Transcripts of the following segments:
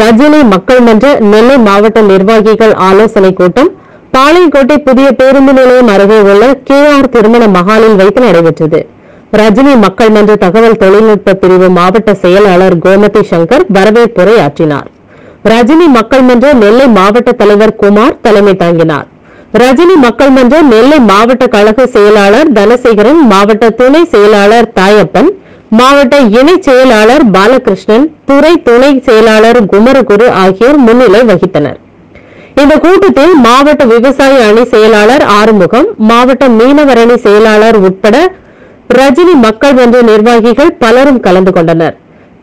ரஜினி மக்கள் மன்ற நெல்லை மாவட்ட நிர்வாகிகள் ஆலோசனை கூட்டம் பாளையங்கோட்டை புதிய பேருந்து நிலையம் அருகே உள்ள கே ஆர் திருமண மகாலில் வைத்து நடைபெற்றது. ரஜினி மக்கள் மன்ற தகவல் தொழில்நுட்ப பிரிவு மாவட்ட செயலாளர் கோமதி சங்கர் வரவேற்புரை ஆற்றினார். ரஜினி மக்கள் மன்ற நெல்லை மாவட்ட தலைவர் குமார் தலைமை தாங்கினார். ரஜினி மக்கள் மன்ற நெல்லை மாவட்ட கழக செயலாளர் தனசேகரன் மாவட்ட துணை செயலாளர் தாயப்பன் மாவட்ட இணை செயலாளர் பாலகிருஷ்ணன் துறை துணை செயலாளர் குமரகுரு ஆகியோர் முன்னிலை வகித்தனர். இந்த கூட்டத்தில் மாவட்ட விவசாய அணி செயலாளர் ஆறுமுகம் மாவட்ட மீனவர் அணி செயலாளர் உட்பட ரஜினி மக்கள் மன்ற நிர்வாகிகள் பலரும் கலந்து கொண்டனர்.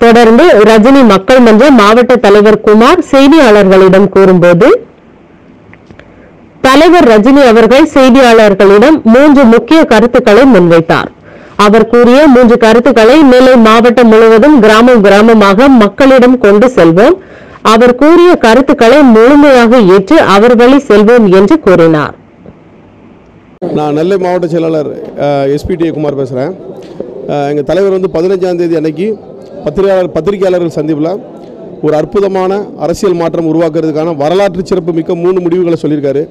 தொடர்ந்து ரஜினி மக்கள் மன்ற மாவட்ட தலைவர் குமார் செய்தியாளர்களிடம் கூறும்போது தலைவர் ரஜினி அவர்கள் செய்தியாளர்களிடம் மூன்று முக்கிய கருத்துக்களை முன்வைத்தார். அவர் கூறிய மூன்று கருத்துக்களை நெல்லை மாவட்டம் முழுவதும் கிராமம் கிராமமாக மக்களிடம் கொண்டு செல்வோம். அவர் கூறிய கருத்துக்களை முழுமையாக ஏற்று அவர் வழி செல்வோம் என்று கூறினார். நான் நெல்லை மாவட்ட செயலாளர் எஸ்பிடி குமார் பேசுகிறேன் எங்கள் தலைவர் வந்து பதினஞ்சாம் தேதி அன்னைக்கு பத்திரிகையாளர் பத்திரிகையாளர்கள் சந்திப்பில் ஒரு அற்புதமான அரசியல் மாற்றம் உருவாக்குறதுக்கான வரலாற்று சிறப்பு மிக்க மூணு முடிவுகளை சொல்லியிருக்காரு.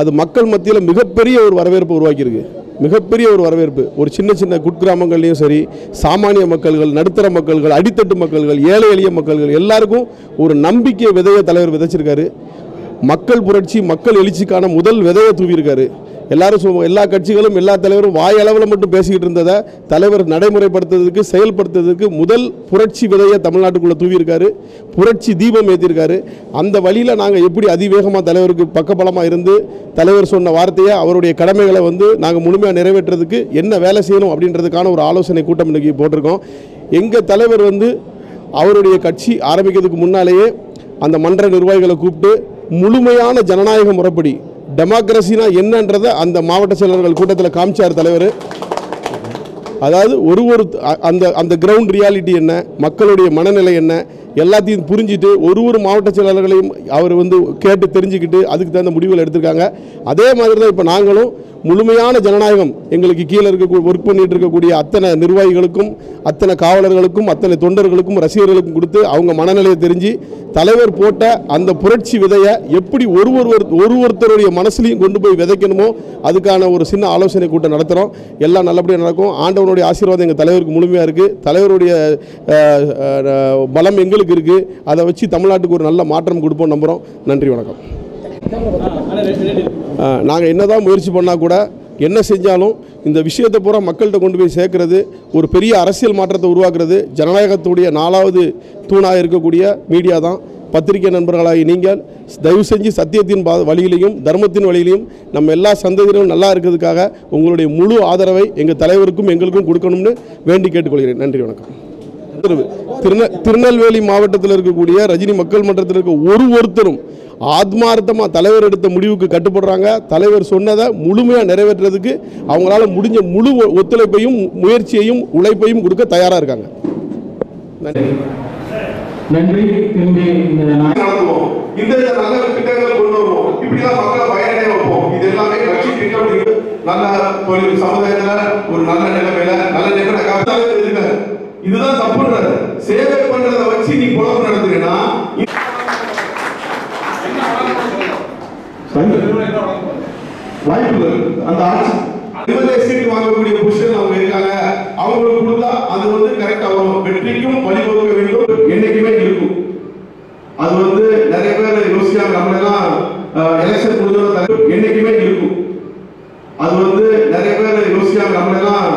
அது மக்கள் மத்தியில் மிகப்பெரிய ஒரு வரவேற்பு உருவாக்கியிருக்கு. மிகப்பெரிய ஒரு வரவேற்பு. ஒரு சின்ன சின்ன குட்கிராமங்கள்லையும் சரி சாமானிய மக்கள்கள் நடுத்தர மக்கள்கள் அடித்தட்டு மக்கள்கள் ஏழை எளிய மக்கள்கள் எல்லாருக்கும் ஒரு நம்பிக்கை விதையை தலைவர் விதைச்சிருக்காரு. மக்கள் புரட்சி மக்கள் எழுச்சிக்கான முதல் விதையை தூவியிருக்காரு. எல்லாரும் எல்லா கட்சிகளும் எல்லா தலைவரும் வாயளவில் மட்டும் பேசிக்கிட்டு இருந்ததை தலைவர் நடைமுறைப்படுத்துறதுக்கு செயல்படுத்துறதுக்கு முதல் புரட்சி விதையை தமிழ்நாட்டுக்குள்ளே தூவியிருக்காரு. புரட்சி தீபம் ஏற்றிருக்காரு அந்த வழியில் நாங்கள் எப்படி அதிவேகமாக தலைவருக்கு பக்கபலமாக இருந்து தலைவர் சொன்ன வார்த்தையை அவருடைய கடமைகளை வந்து நாங்கள் முழுமையாக நிறைவேற்றுறதுக்கு என்ன வேலை செய்யணும் அப்படின்றதுக்கான ஒரு ஆலோசனை கூட்டம் இன்றைக்கி போட்டிருக்கோம். எங்கள் தலைவர் வந்து அவருடைய கட்சி ஆரம்பிக்கிறதுக்கு முன்னாலேயே அந்த மன்ற நிர்வாகிகளை கூப்பிட்டு முழுமையான ஜனநாயக முறைப்படி டெமோக்ரஸினா என்னன்றதை அந்த மாவட்ட செயலர்கள் கூட்டத்தில் காமிச்சார் தலைவர். அதாவது ஒரு ஒரு அந்த அந்த கிரவுண்ட் ரியாலிட்டி என்ன மக்களுடைய மனநிலை என்ன எல்லாத்தையும் புரிஞ்சுட்டு ஒரு ஒரு மாவட்ட செயலாளர்களையும் அவர் வந்து கேட்டு தெரிஞ்சுக்கிட்டு அதுக்கு தகுந்த முடிவுகள் எடுத்திருக்காங்க. அதே மாதிரி தான் இப்போ நாங்களும் முழுமையான ஜனநாயகம் எங்களுக்கு கீழே இருக்க ஒர்க் பண்ணிட்டு இருக்கக்கூடிய அத்தனை நிர்வாகிகளுக்கும் அத்தனை காவலர்களுக்கும் அத்தனை தொண்டர்களுக்கும் ரசிகர்களுக்கும் கொடுத்து அவங்க மனநிலையை தெரிஞ்சு தலைவர் போட்ட அந்த புரட்சி விதையை எப்படி ஒரு ஒருவர் ஒரு ஒருத்தருடைய மனசுலையும் கொண்டு போய் விதைக்கணுமோ அதுக்கான ஒரு சின்ன ஆலோசனை கூட்டம் நடத்துகிறோம் எல்லாம் நல்லபடியாக நடக்கும். ஆண்டவனுடைய ஆசீர்வாதம் எங்கள் தலைவருக்கு முழுமையாக இருக்குது தலைவருடைய பலம் எங்களுக்கு இருக்குது அதை வச்சு தமிழ்நாட்டுக்கு ஒரு நல்ல மாற்றம் கொடுப்போம் நம்புகிறோம் நன்றி வணக்கம். நாங்கள் என்னதான் முயற்சி பண்ணால் கூட என்ன செஞ்சாலும் இந்த விஷயத்தை பூரா மக்கள்கிட்ட கொண்டு போய் சேர்க்கறது ஒரு பெரிய அரசியல் மாற்றத்தை உருவாக்குறது ஜனநாயகத்துடைய நாலாவது தூணாக இருக்கக்கூடிய மீடியா தான். பத்திரிகை நண்பர்களாகி நீங்கள் தயவு செஞ்சு சத்தியத்தின் பா வழியிலையும் தர்மத்தின் வழியிலையும் நம்ம எல்லா சந்ததியிலும் நல்லா இருக்கிறதுக்காக உங்களுடைய முழு ஆதரவை எங்கள் தலைவருக்கும் எங்களுக்கும் கொடுக்கணும்னு வேண்டி கேட்டுக்கொள்கிறேன். நன்றி வணக்கம். திருநெ திருநெல்வேலி மாவட்டத்தில் இருக்கக்கூடிய ரஜினி மக்கள் மன்றத்தில் இருக்க ஒரு ஒருத்தரும் ஆத்மார்த்தமாக தலைவர் எடுத்த முடிவுக்கு கட்டுப்படுறாங்க. தலைவர் சொன்னதை முழுமையாக நிறைவேற்றுறதுக்கு அவங்களால முடிஞ்ச முழு ஒத்துழைப்பையும் முயற்சியையும் உழைப்பையும் கொடுக்க தயாராக இருக்காங்க. நன்றி. திரும்பி இந்த நல்ல திட்டங்களை கொண்டு வருவோம். இப்படிதான் மக்களை பயனடைய வைப்போம். இது எல்லாமே கட்சி திட்டம் இருக்கு. நல்ல தொழில் சமுதாயத்துல ஒரு நல்ல நிலைமையில நல்ல நிலைமையில இருக்காரு இதுதான் தப்புன்றாரு. சேவை பண்றதை வச்சு நீ குழப்பம் நடத்துறீங்கன்னா வாய்ப்புகள் அந்த ஆட்சி எம்எல்ஏ சீட் வாங்கக்கூடிய பொசிஷன் அவங்க இருக்காங்க. அவங்களுக்கு கொடுத்தா அது வந்து கரெக்டா வரும். வெற்றிக்கும் வழிவகுக்க வேண்டும். என்னைக்குமே இருக்கும். அது வந்து நிறைய பேர் யோசிக்காங்க நம்ம எல்லாம் எலெக்ஷன் முடிஞ்சது என்னைக்குமே இருக்கும். அது வந்து நிறைய பேர் யோசிக்காங்க நம்ம எல்லாம்